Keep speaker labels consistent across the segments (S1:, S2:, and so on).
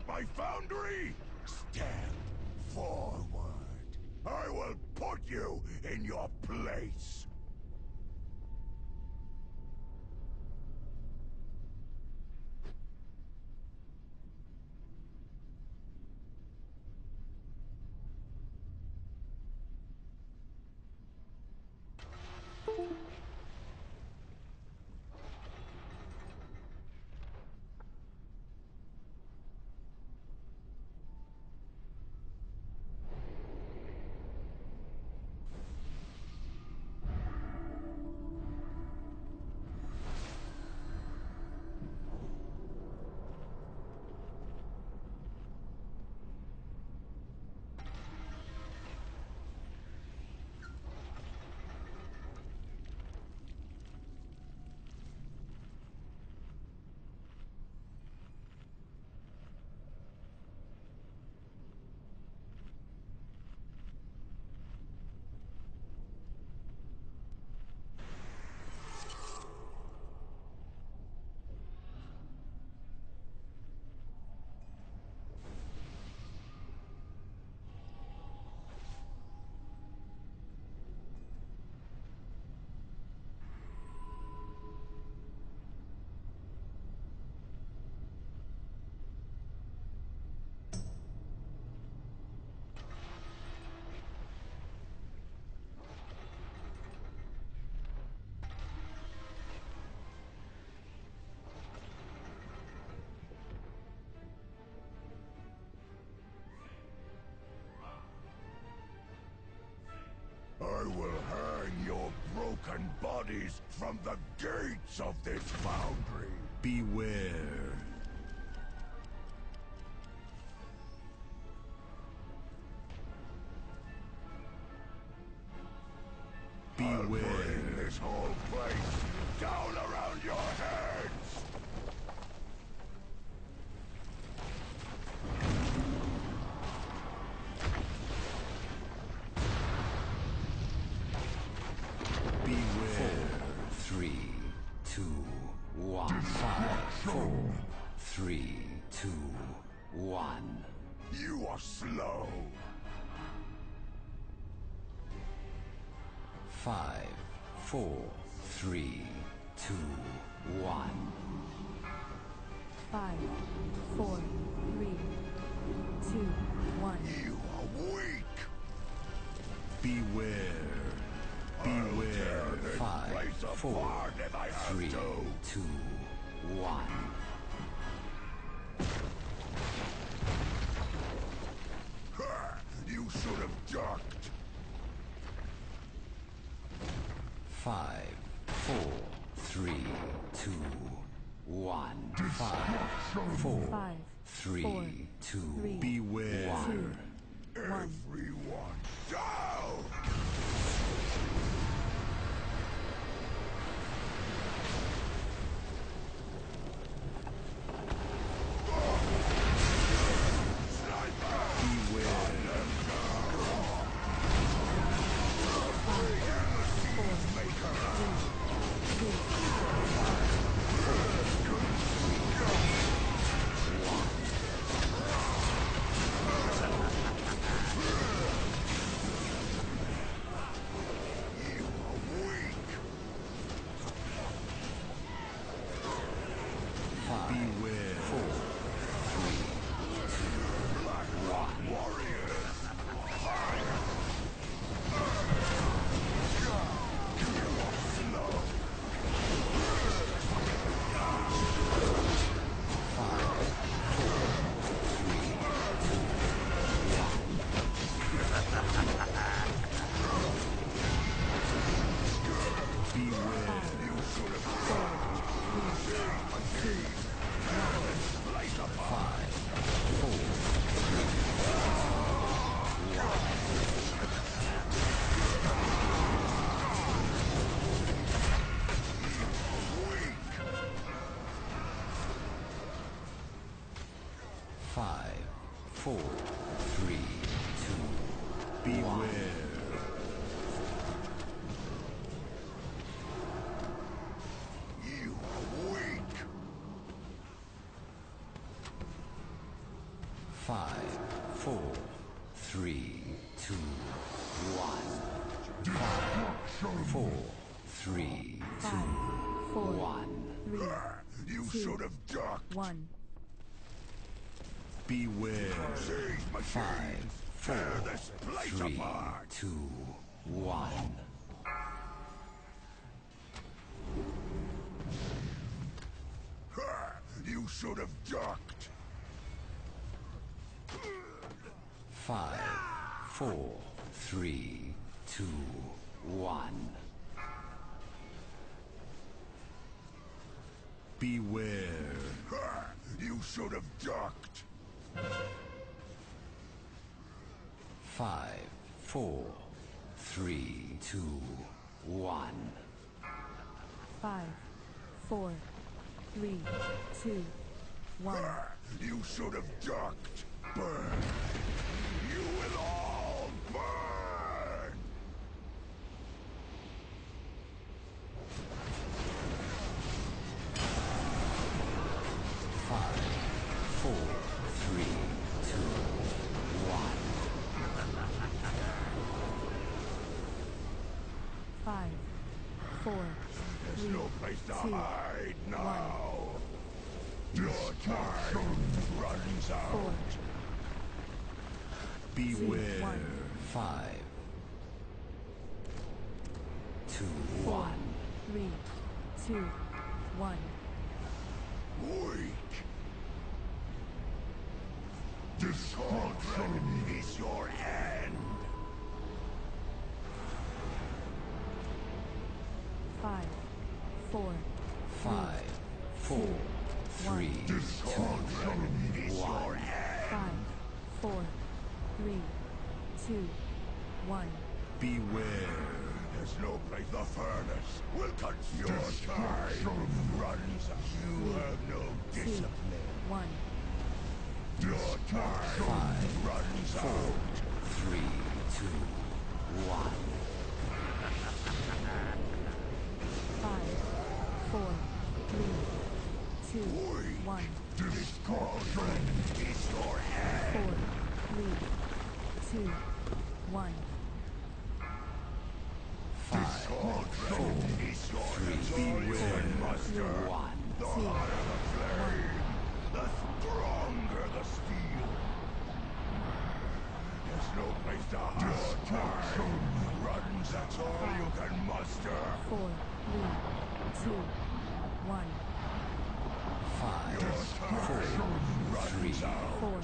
S1: about my foundry? I will hang your broken bodies from the gates of this foundry.
S2: Beware. Beware.
S3: Three, two, one. Five, four, three, two, one.
S1: You are slow.
S3: Five, four, three, two, one.
S4: Five, four, three, two, one.
S1: You are weak.
S2: Beware.
S1: Tear
S2: Beware.
S1: this
S3: Five,
S1: place
S3: four,
S1: apart if I have
S3: Three,
S1: to.
S3: two, one.
S1: Ha! You should have ducked.
S3: Five, four, three, two, one. Five, four,
S4: Five,
S3: three,
S4: four,
S3: two,
S4: three,
S2: Beware.
S3: one.
S4: One.
S3: Five, four, three, two,
S2: Beware.
S1: You are weak.
S3: Five, four, three, two, one. Five, four, three,
S4: Five,
S3: two,
S4: four,
S3: one.
S4: three,
S1: You should have ducked.
S4: one.
S2: Beware.
S3: Five, four, three, two, one.
S1: You should have ducked.
S3: Five, four, three, two, one.
S2: Beware.
S1: You should have ducked.
S3: Five, four, three, two, one.
S4: Five, four, three, two, one.
S1: You should have ducked. Burn. You will all burn.
S3: Five, four, three, two, one.
S4: Five, four,
S1: There's
S4: three,
S1: no place to
S4: two,
S1: hide now. Your time runs out.
S4: four,
S2: Beware.
S4: one.
S3: Five, two,
S4: four,
S3: one.
S4: three, two, one. Four,
S3: Five, four, three, two,
S1: Destruction is your
S3: one.
S1: end.
S4: five, four, three, two, one.
S2: Beware.
S1: There's no place the furnace will cut your time runs out. You have no
S4: Two,
S1: discipline.
S4: one.
S1: Your time runs out.
S3: Three, two, one.
S4: Two, one.
S1: Destruction.
S4: Four, three, two, one.
S3: Five,
S1: Destruction your end.
S2: Beware.
S1: Master.
S3: one.
S1: The
S4: Two,
S1: hotter the flame, the stronger the steel. There's no place to hide. Time runs. That's all you can muster.
S4: Four, three, two, one.
S1: Your time.
S4: Four,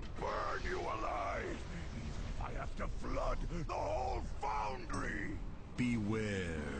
S1: will burn you alive, I have to flood the whole foundry!
S2: Beware.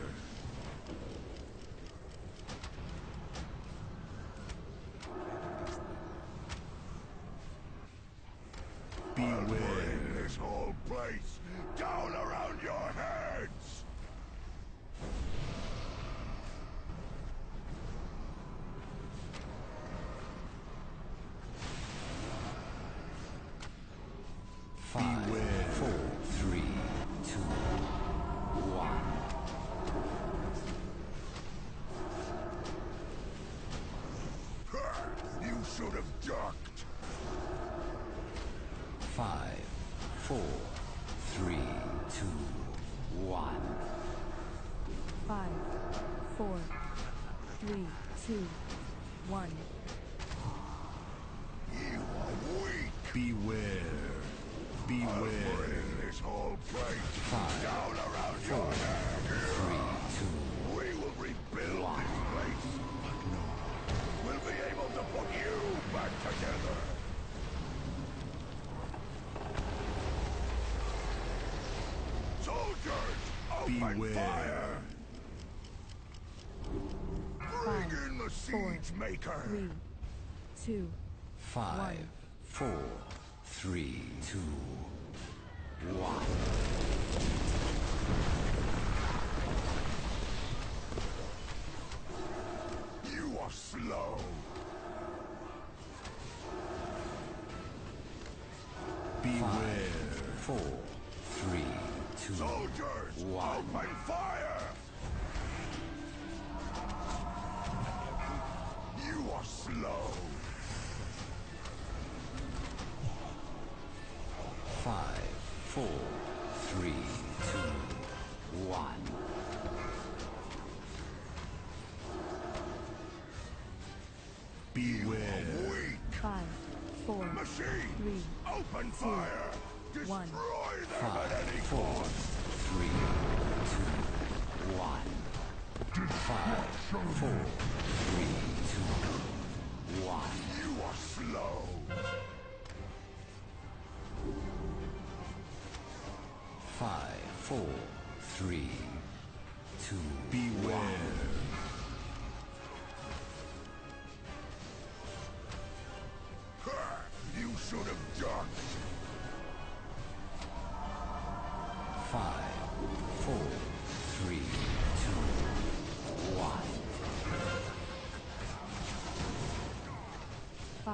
S1: Should have ducked!
S3: Five, four, three, two, one.
S4: Five, four, three, two, one.
S1: You are weak!
S2: Beware. Beware.
S1: Bring this whole place
S3: Five,
S1: down around your head!
S3: three,
S2: Beware.
S1: fire! Bring in the siege maker!
S4: Three, two,
S3: five,
S4: One.
S3: four, three, two, one.
S1: You are slow!
S2: Beware.
S3: Four, three, two,
S1: Soldiers!
S3: One.
S1: Open fire! You are slow!
S3: five, four, three, two, one.
S2: Beware.
S1: Weak!
S4: five, four,
S1: Machine!
S4: Three,
S1: Open fire!
S4: One.
S3: Five, four, three, two, one. Five, four, three, two, one.
S1: You are slow!
S3: Five, four, three, two,
S2: Beware.
S1: Ha!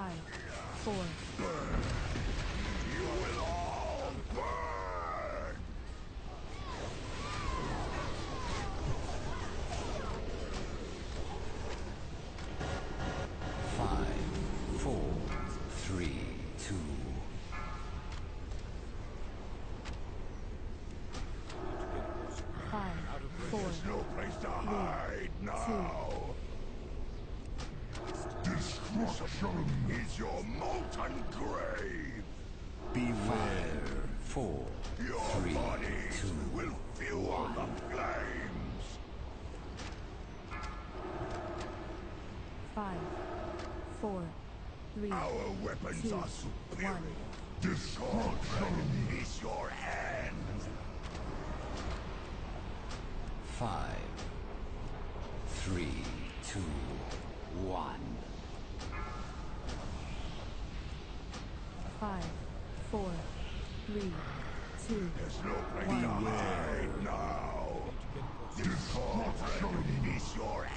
S3: Five, four,
S1: is your molten grave!
S2: Beware.
S3: four,
S1: Your
S3: three,
S1: bodies
S3: two,
S1: will fuel the flames!
S4: five, four, three,
S1: Our weapons
S4: Two,
S1: are superior.
S4: one.
S1: Destruction is your end!
S3: five, three, two, one.
S4: Five, four, three, two,
S1: There's no to hide now! Destruction is your end!